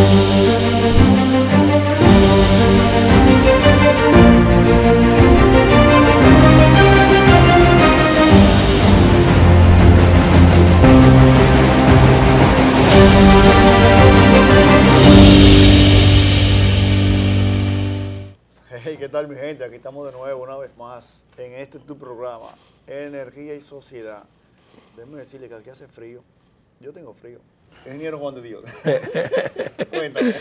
Hey, ¿qué tal mi gente? Aquí estamos de nuevo una vez más en este tu programa, Energía y Sociedad. Déjeme decirle que aquí hace frío. Yo tengo frío. Ingeniero Juan de Dios. Cuéntame.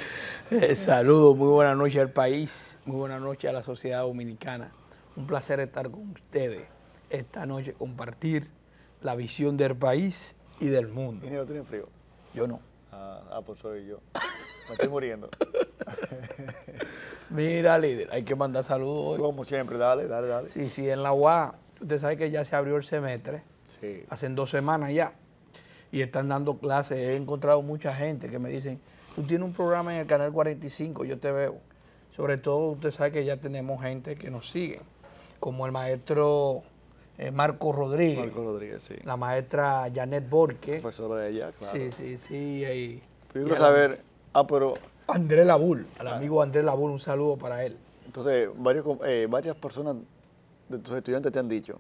Eh, Saludos, muy buenas noches al país, muy buenas noches a la sociedad dominicana. Un placer estar con ustedes esta noche, compartir la visión del país y del mundo. Ingeniero, ¿tiene frío? Yo no. Ah, ah, pues soy yo. Me estoy muriendo. Mira, líder, hay que mandar saludos hoy. Como siempre, dale, dale, dale. Sí, sí, en la UA, usted sabe que ya se abrió el semestre, Sí. hacen dos semanas ya, y están dando clases. He encontrado mucha gente que me dicen, tú tienes un programa en el canal 45, yo te veo. Sobre todo, usted sabe que ya tenemos gente que nos sigue, como el maestro eh, Marco Rodríguez, Marco Rodríguez, sí. la maestra Janet Borque. Profesora de ella, claro. Sí, sí, sí. Y, Pero yo quiero saber, ah, pero Andrés Labul, al amigo Andrés Labul, un saludo para él. entonces varios, eh, varias personas de tus estudiantes te han dicho,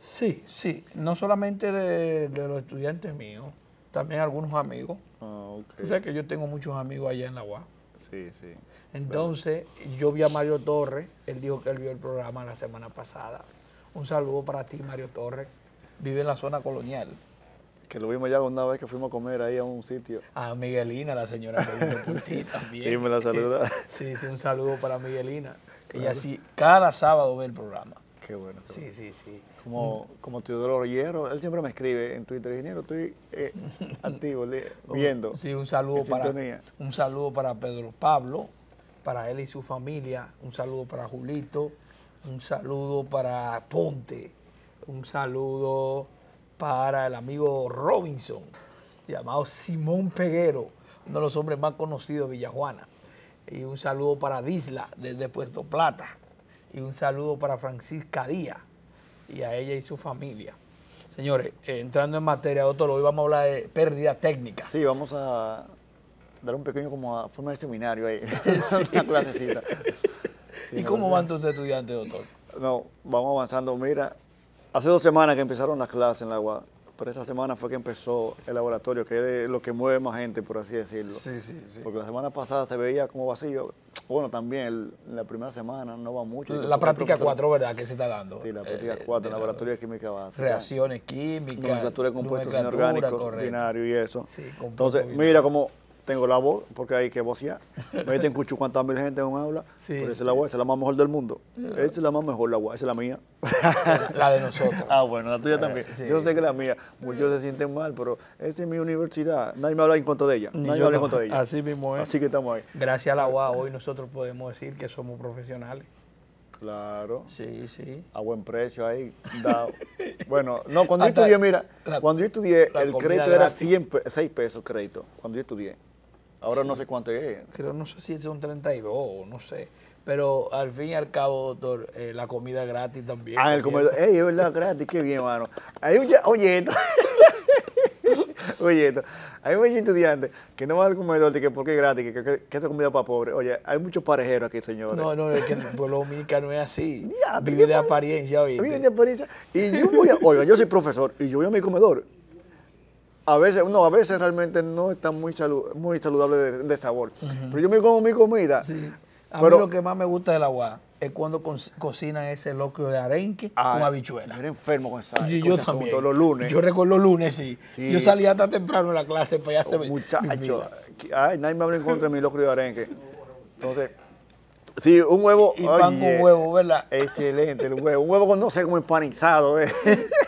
Sí, sí, no solamente de, de los estudiantes míos, también algunos amigos. ah, ok. Tú sabes que yo tengo muchos amigos allá en la UAS. Sí, sí. Entonces, yo vi a Mario Torres, él dijo que él vio el programa la semana pasada. Un saludo para ti, Mario Torres. Vive en la zona colonial. Que lo vimos ya una vez que fuimos a comer ahí a un sitio. A Miguelina, la señora que por ti también. Sí, me la saluda. Sí, sí, un saludo para Miguelina. Ella sí, cada sábado ve el programa. Qué bueno. qué Sí, bueno. sí, sí. Como, como Teodoro Hierro, él siempre me escribe en Twitter, ingeniero, estoy eh, activo, le- viendo. Sí, un saludo para sintonía. un saludo para Pedro Pablo, para él y su familia, un saludo para Julito, un saludo para Ponte, un saludo para el amigo Robinson, llamado Simón Peguero, uno de los hombres más conocidos de Villajuana. Y un saludo para Disla desde Puerto Plata. Y un saludo para Francisca Díaz y a ella y su familia. Señores, eh, entrando en materia, doctor, hoy vamos a hablar de pérdida técnica. Sí, vamos a dar un pequeño como a forma de seminario ahí, una clasecita. Sí, ¿Y no, cómo van tus estudiantes, doctor? No, vamos avanzando. Mira, hace dos semanas que empezaron las clases en la UAS, pero esta semana fue que empezó el laboratorio, que es lo que mueve más gente, por así decirlo. sí, sí. Porque la semana pasada se veía como vacío. Bueno, también el- la primera semana no va mucho. La práctica el profesor- 4, ¿verdad? Que se está dando. Sí, la práctica Eh, 4, de laboratorio de química básica. Reacciones químicas. Nomenclatura de compuestos inorgánicos, correcto. binarios y eso. Sí, compuestos Entonces, mira cómo tengo la voz, porque hay que vocear. Meten cuchu cuántas mil gente en un aula. Sí, pero esa es la voz, esa es la más mejor del mundo. Esa es la más mejor, la voz, esa es la mía. La de nosotros. Ah, bueno, la tuya también. sí. Yo sé que la mía, muchos se sienten mal, pero esa es mi universidad. Nadie me habla en contra de ella. Ni Nadie me habla en contra de ella. Así mismo es. Así que estamos ahí. Gracias a la UA, hoy nosotros podemos decir que somos profesionales. Claro. Sí, sí. A buen precio ahí. dado. Bueno, no, cuando yo estudié, mira, la- cuando yo estudié, el crédito era gratis. 100, pe- 6 pesos crédito. Cuando yo estudié. Ahora no sé cuánto es. Creo, no sé si son 32 o no sé. Pero al fin y al cabo, doctor, eh, la comida gratis también. Ah, el comedor. Ey, es verdad, gratis, qué bien, mano. Hay un, oye, esto. oye, esto. Hay muchos estudiantes que no van al comedor que porque es gratis, que, que, que esa comida para pobres. Oye, hay muchos parejeros aquí, señores. No, no, es que el pueblo dominicano es así. Ya, Vive de apariencia, ¿oíste? Miren de experiencia. Y yo voy a, oiga, yo soy profesor y yo voy a mi comedor. A veces, no, a veces realmente no está muy, salu- muy saludable de, de sabor. Pero yo me como mi comida. Sí. A Pero- mí lo que más me gusta del agua es cuando co- cocinan ese locro de arenque Ah, con habichuela. Yo era enfermo con esa. Y yo también. asunto, los lunes. Yo recuerdo los lunes, sí. Sí. Yo salía hasta temprano en la clase para allá Oh, muchacho, Mira. que- ay, nadie me habla en contra de mi locro de arenque. Entonces, sí, un huevo. Y pan oye, con huevo, ¿verdad? Excelente, el huevo. Un huevo con, no sé, como empanizado, ¿eh?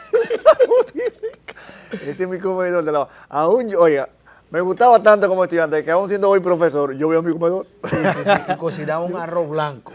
Ese es mi comedor de la. Aún, yo- oiga, me gustaba tanto como estudiante que aún siendo hoy profesor, yo a mi comedor. Y cocinaba un arroz blanco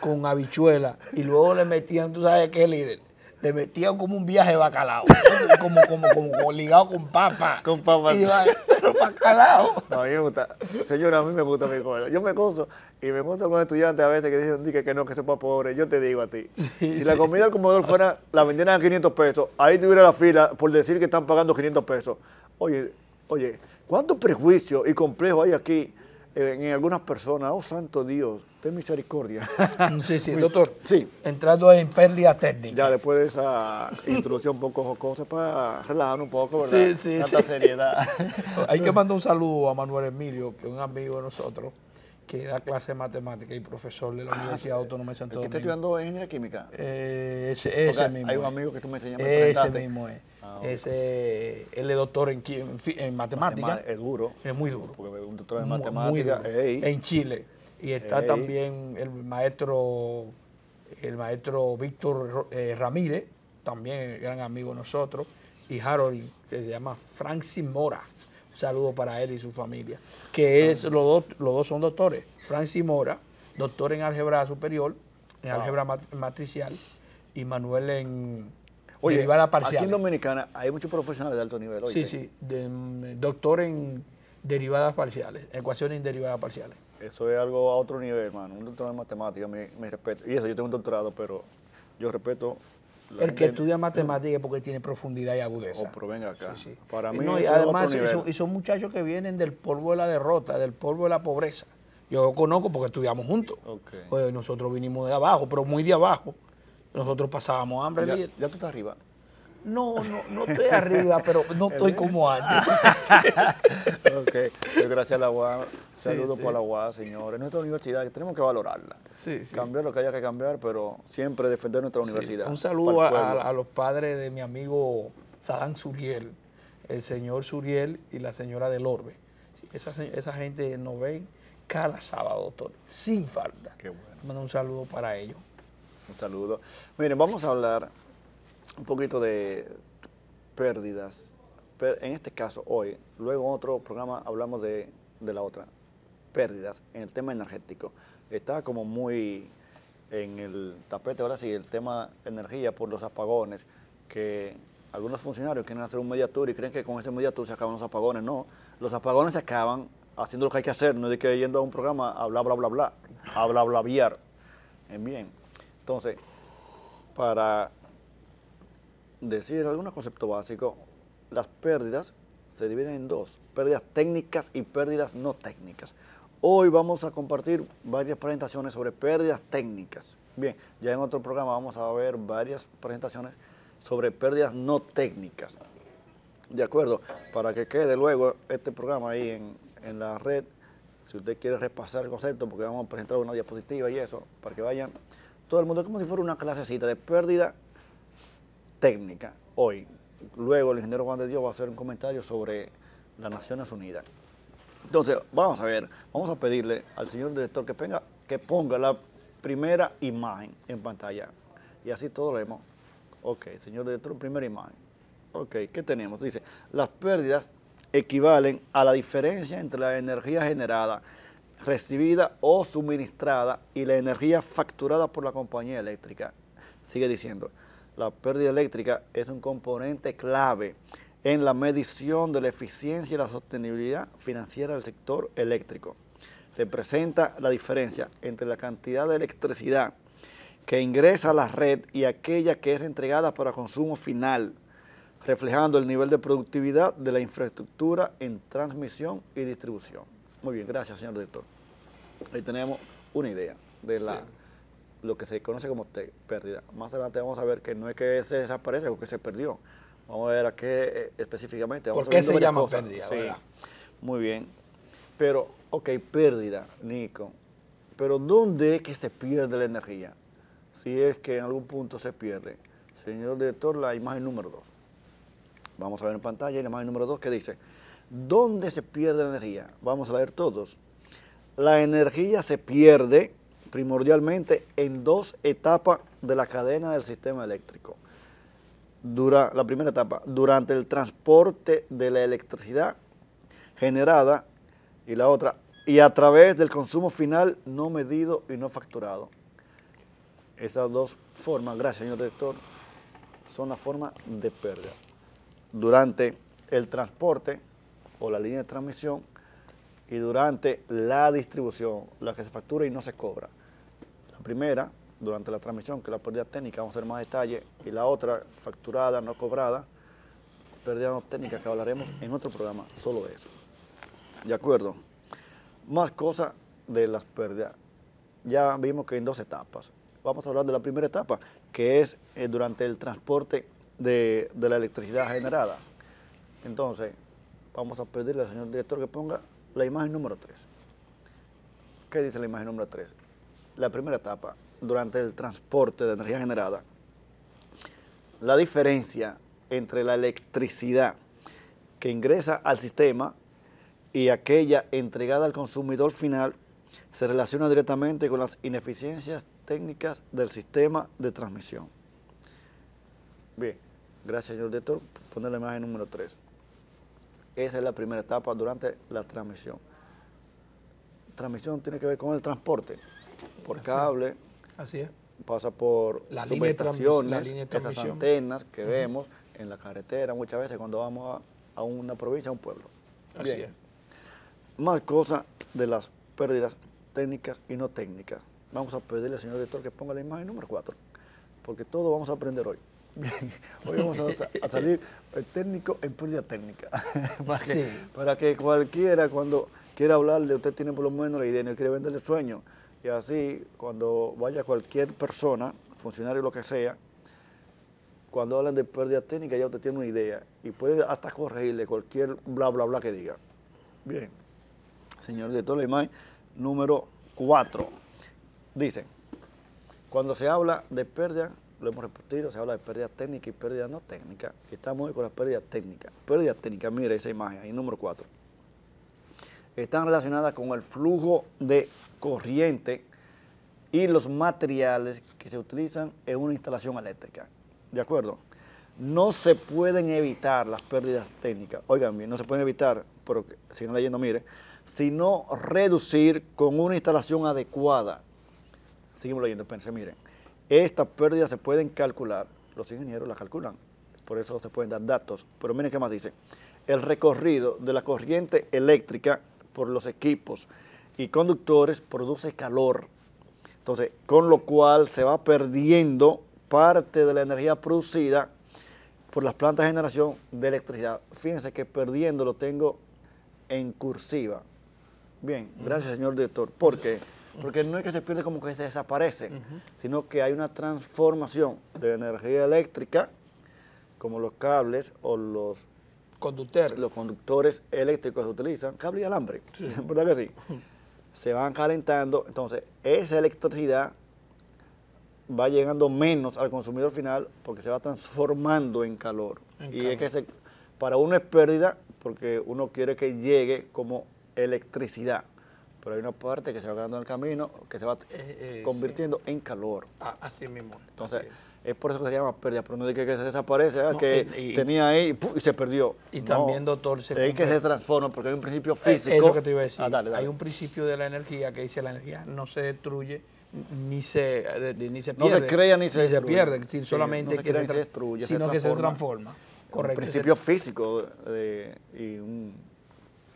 con habichuela y luego le metían, tú sabes qué líder, le metían como un viaje de bacalao, como, como, como, como ligado con papa. Con papa. Y iba- pero bacalao. No, a mí me gusta. Señora, a mí me gusta mi comedor. Yo me gozo y me gusta con estudiantes a veces que dicen "Di que, que no, que sepa pobre. Yo te digo a ti. si la comida del comedor fuera, la vendieran a 500 pesos, ahí tuviera la fila por decir que están pagando 500 pesos. Oye, oye, ¿cuántos prejuicios y complejos hay aquí en algunas personas, oh santo Dios, ten misericordia. Sí, sí, doctor. Sí. Entrando en pérdida técnica. Ya después de esa introducción un poco jocosa para relajar un poco, ¿verdad? Sí, sí, Tanta sí. seriedad. Hay que mandar un saludo a Manuel Emilio, que es un amigo de nosotros, que da clase de matemática y profesor de la Universidad Autónoma de ¿El Santo que está Domingo. estudiando ingeniería química? Eh, ese ese mismo. Hay un amigo que tú me enseñaste. Ese mismo es. Ah. Ese, él es doctor en, en fi- en matemática. Es duro. Es muy duro. Porque un doctor en muy matemática. duro. En Chile. Y está también el maestro, el maestro Víctor eh, Ramírez, también gran amigo de nosotros, y Harold, que se llama Francis Mora. Un saludo para él y su familia. Que es, los dos, los dos son doctores. Francis Mora, doctor en álgebra superior, en Wow. álgebra mat- matricial, y Manuel en Oye, derivada parcial. aquí en Dominicana hay muchos profesionales de alto nivel. Sí, oíste. sí, de- mm, doctor en derivadas parciales, ecuaciones en derivadas parciales. Eso es algo a otro nivel, hermano. Un doctor en matemática, mi, mi respeto. Y eso, yo tengo un doctorado, pero yo respeto. El que estudia matemática es porque tiene profundidad y agudeza. Oh, pero venga acá. Sí, sí. Para mí, No, y eso es además, otro y nivel. son, y son muchachos que vienen del polvo de la derrota, del polvo de la pobreza. Yo lo conozco porque estudiamos juntos. Ok. Pues nosotros vinimos de abajo, pero muy de abajo. Nosotros pasábamos hambre. ya tú estás arriba. No, no, no estoy arriba, pero no estoy como antes. ok. Pues gracias a la UAS. Saludos sí. por la UAS, señores. Nuestra universidad, que tenemos que valorarla. Sí, sí. Cambiar lo que haya que cambiar, pero siempre defender nuestra universidad. Un saludo a, para los padres de mi amigo Sadán Suriel, el señor Suriel y la señora del Orbe. Esa, esa gente nos ven cada sábado, doctor, sin falta. Qué bueno. Mando un saludo para ellos. Un saludo. Miren, vamos a hablar un poquito de pérdidas. Per- en este caso, hoy, luego en otro programa hablamos de, de la otra, pérdidas en el tema energético. Está como muy en el tapete ahora sí el tema energía por los apagones, que algunos funcionarios quieren hacer un media tour y creen que con ese media tour se acaban los apagones. No, los apagones se acaban haciendo lo que hay que hacer, no de que yendo a un programa a bla, bla, bla, bla, a bla, bla. Bien, entonces, para decir algún concepto básico, las pérdidas se dividen en dos, pérdidas técnicas y pérdidas no técnicas. Hoy vamos a compartir varias presentaciones sobre pérdidas técnicas. Bien, ya en otro programa vamos a ver varias presentaciones sobre pérdidas no técnicas. De acuerdo, para que quede luego este programa ahí en, en la red, si usted quiere repasar el concepto, porque vamos a presentar una diapositiva y eso, para que vayan todo el mundo, como si fuera una clasecita de pérdida técnica hoy. Luego el ingeniero Juan de Dios va a hacer un comentario sobre las Naciones Unidas. Entonces, vamos a ver, vamos a pedirle al señor director que, ponga, que ponga la primera imagen en pantalla. Y así todo lo vemos. Ok, señor director, primera imagen. Ok, ¿qué tenemos? Dice, las pérdidas equivalen a la diferencia entre la energía generada, recibida o suministrada y la energía facturada por la compañía eléctrica. Sigue diciendo, la pérdida eléctrica es un componente clave en la medición de la eficiencia y la sostenibilidad financiera del sector eléctrico. Representa la diferencia entre la cantidad de electricidad que ingresa a la red y aquella que es entregada para consumo final, reflejando el nivel de productividad de la infraestructura en transmisión y distribución. Muy bien, gracias, señor director. Ahí tenemos una idea de la, lo que se conoce como pérdida. Más adelante vamos a ver que no es que se desaparece o que se perdió. Vamos a ver a qué eh, específicamente. Vamos ¿Por qué se llama cosas. pérdida, Sí, muy bien. Pero, ok, pérdida, Nico. Pero ¿dónde es que se pierde la energía? Si es que en algún punto se pierde. Señor director, la imagen número 2. Vamos a ver en pantalla la imagen número 2 que dice, ¿dónde se pierde la energía? Vamos a ver todos. La energía se pierde primordialmente en dos etapas de la cadena del sistema eléctrico. La primera etapa, durante el transporte de la electricidad generada y la otra, y a través del consumo final no medido y no facturado. Esas dos formas, gracias señor director, son las formas de pérdida. Durante el transporte o la línea de transmisión y durante la distribución, la que se factura y no se cobra. La primera, durante la transmisión, que es la pérdida técnica, vamos a ver más detalle, y la otra, facturada, no cobrada, pérdida no técnica, que hablaremos en otro programa, solo eso. ¿De acuerdo? Más cosas de las pérdidas. Ya vimos que en dos etapas. Vamos a hablar de la primera etapa, que es eh, durante el transporte de, de la electricidad generada. Entonces, vamos a pedirle al señor director que ponga la imagen número 3. ¿Qué dice la imagen número 3? La primera etapa, durante el transporte de energía generada, la diferencia entre la electricidad que ingresa al sistema y aquella entregada al consumidor final se relaciona directamente con las ineficiencias técnicas del sistema de transmisión. Bien, gracias señor director. Poner la imagen número 3. Esa es la primera etapa durante la transmisión. Transmisión tiene que ver con el transporte, por cable, Así es. pasa por La línea de transmisión, la subestaciones, de esas antenas que vemos en la carretera muchas veces cuando vamos a, a una provincia, a un pueblo. Así Bien. es. Más cosas de las pérdidas técnicas y no técnicas. Vamos a pedirle al señor director que ponga la imagen número 4, porque todo vamos a aprender hoy. Bien, hoy vamos a, sa- a salir el técnico en pérdida técnica. para, que, para que cualquiera cuando quiera hablarle, usted tiene por lo menos la idea, no quiere venderle sueño. Y así, cuando vaya cualquier persona, funcionario lo que sea, cuando hablan de pérdida técnica ya usted tiene una idea y puede hasta corregirle cualquier bla bla bla que diga. Bien, señor director, la imagen número 4. Dice, cuando se habla de pérdida, lo hemos repetido, se habla de pérdida técnica y pérdida no técnica. Estamos hoy con la pérdida técnica. Pérdida técnica, mire esa imagen ahí, número 4. Están relacionadas con el flujo de corriente y los materiales que se utilizan en una instalación eléctrica. ¿De acuerdo? No se pueden evitar las pérdidas técnicas. Oigan bien, no se pueden evitar, pero si no leyendo, mire, sino reducir con una instalación adecuada. Seguimos leyendo, pensé, miren, estas pérdidas se pueden calcular, los ingenieros las calculan, por eso se pueden dar datos, pero miren qué más dice, el recorrido de la corriente eléctrica por los equipos y conductores produce calor, entonces, con lo cual se va perdiendo parte de la energía producida por las plantas de generación de electricidad. Fíjense que perdiendo lo tengo en cursiva. Bien, gracias señor director. ¿Por qué? Porque no es que se pierde como que se desaparece, sino que hay una transformación de energía eléctrica, como los cables o los, Conductor. los conductores eléctricos que se utilizan, cable y alambre, ¿verdad que sí? Se van calentando, entonces esa electricidad va llegando menos al consumidor final porque se va transformando en calor. En y calor. es que se- para uno es pérdida porque uno quiere que llegue como electricidad, pero hay una parte que se va quedando en el camino que se va Eh, eh, convirtiendo en calor. A- así mismo. Entonces, así es. es por eso que se llama pérdida, pero no de que, que se desaparece, No, que y- tenía ahí ¡pum! y se perdió. Y No, también, doctor, se Es que se transforma porque hay un principio Eh, físico. Eso que te iba a decir. Ah, dale, dale. Hay un principio de la energía que dice la energía no se destruye ni se, ni se No se pierde. crea ni se destruye. pierde, es Sí, solamente no se que crea ni tra- se destruye, se sino que se transforma. transforma. un Correcto. principio físico de- y, un-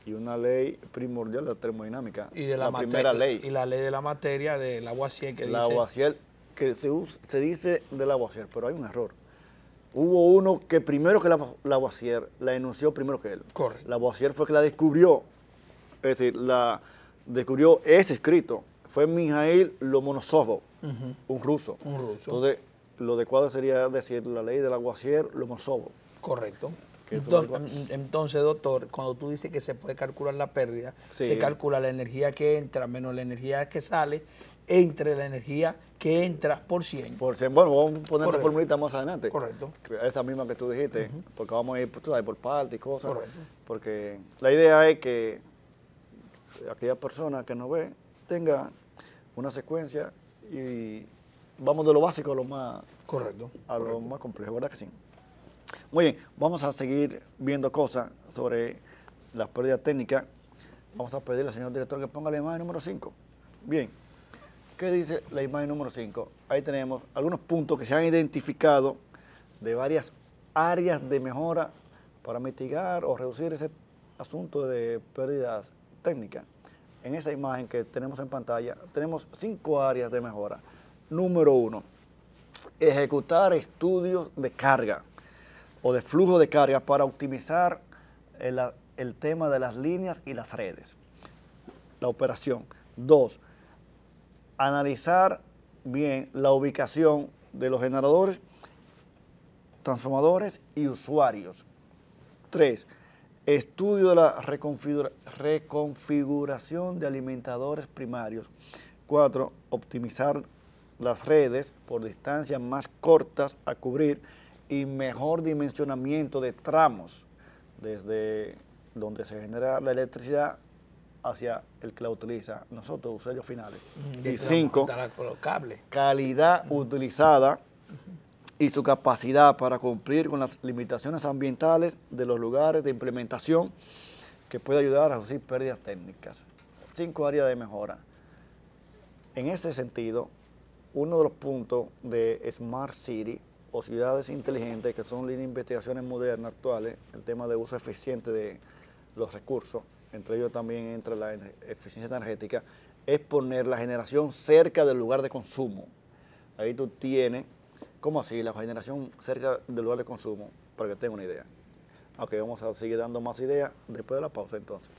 y una ley primordial de la termodinámica. y de la, mate- primera ley. Y la ley de la materia del agua que la dice Lavoisier, que se, se dice de Lavoisier, pero hay un error. Hubo uno que primero que Lavo- Lavoisier la enunció primero que él. Correcto. Lavoisier fue que la descubrió. Es decir, la descubrió ese escrito. Fue Mikhail Lomonosov, un ruso. Un ruso. Entonces, lo adecuado sería decir la ley de Lavoisier Lomonosov. Correcto. Que eso. Entonces, doctor, cuando tú dices que se puede calcular la pérdida, Sí. se calcula la energía que entra menos la energía que sale entre la energía que entra por 100. Por cien- bueno, vamos a poner esa Correcto. formulita más adelante. Correcto. Esa misma que tú dijiste, porque vamos a ir sabes, por partes y cosas. Correcto. Porque la idea es que aquella persona que nos ve tenga una secuencia y vamos de lo básico a lo más, Correcto. a lo más complejo, ¿verdad que sí? Muy bien, vamos a seguir viendo cosas sobre las pérdidas técnicas. Vamos a pedirle al señor director que ponga la imagen número 5. Bien, ¿qué dice la imagen número 5? Ahí tenemos algunos puntos que se han identificado de varias áreas de mejora para mitigar o reducir ese asunto de pérdidas técnicas. En esa imagen que tenemos en pantalla, tenemos cinco áreas de mejora. Número uno, ejecutar estudios de carga o de flujo de carga para optimizar el, tema de las líneas y las redes. la operación. Dos, analizar bien la ubicación de los generadores, transformadores y usuarios. Tres, estudio de la reconfiguración de alimentadores primarios. Cuatro, optimizar las redes por distancias más cortas a cubrir y mejor dimensionamiento de tramos desde donde se genera la electricidad hacia el que la utiliza, nosotros, usuarios finales. Mm, y cinco, calidad utilizada y su capacidad para cumplir con las limitaciones ambientales de los lugares de implementación que puede ayudar a reducir pérdidas técnicas. Cinco áreas de mejora. En ese sentido, uno de los puntos de Smart City o ciudades inteligentes, que son líneas de investigaciones modernas, actuales, el tema de uso eficiente de los recursos, entre ellos también entra la eficiencia energética, es poner la generación cerca del lugar de consumo. Ahí tú tienes, ¿cómo así? La generación cerca del lugar de consumo, para que tenga una idea. Ok, vamos a seguir dando más ideas después de la pausa entonces.